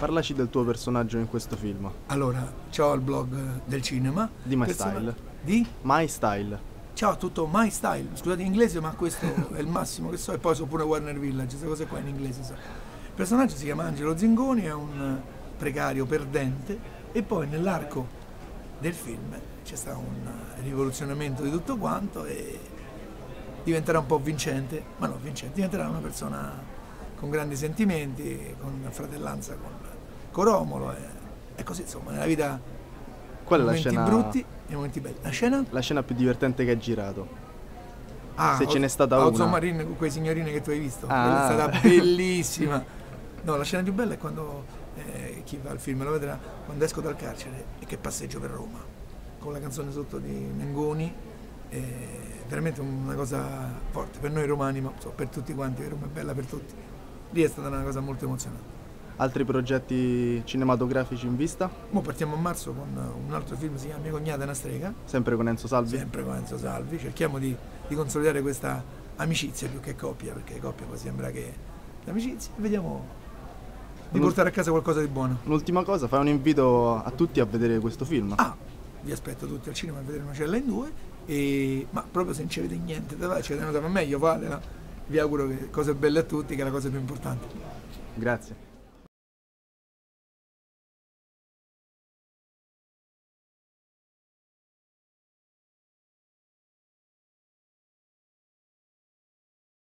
Parlaci del tuo personaggio in questo film. Allora, ciao al blog del cinema. Di My Persona- Style. Di? My Style. Ciao a tutto My Style. Scusate in inglese, ma questo è il massimo che so. E poi so pure Warner Village, queste cose qua in inglese so. Il personaggio si chiama Angelo Zingoni, è un precario perdente e poi nell'arco del film c'è stato un rivoluzionamento di tutto quanto e diventerà un po' vincente, ma no vincente, diventerà una persona con grandi sentimenti, con fratellanza con, con Romolo e, e così insomma nella vita Qual è la momenti scena, brutti e momenti belli. La scena? la scena più divertente che hai girato? Ah, Se ce Oz- n'è stata una. Ozzo Marine con quei signorini che tu hai visto. Ah. È stata bellissima. No, la scena più bella è quando eh, chi va al film lo vedrà, quando esco dal carcere e che passeggio per Roma. Con la canzone sotto di Mengoni. È veramente una cosa forte per noi romani, ma so, per tutti quanti, Roma è bella per tutti. Lì è stata una cosa molto emozionante. Altri progetti cinematografici in vista? Ora partiamo a marzo con un altro film, si chiama Mia cognata è una strega. Sempre con Enzo Salvi? sempre con Enzo Salvi, cerchiamo di, di consolidare questa amicizia più che coppia, perché coppia poi sembra che è amicizia, e vediamo di portare a casa qualcosa di buono. Un'ultima cosa, fai un invito a tutti a vedere questo film. Ah, vi aspetto tutti al cinema a vedere una cella in due, e, ma proprio se non ci avete niente da fare, ci avete notata meglio, fatela. Vi auguro che cose belle a tutti, che è la cosa più importante. Grazie.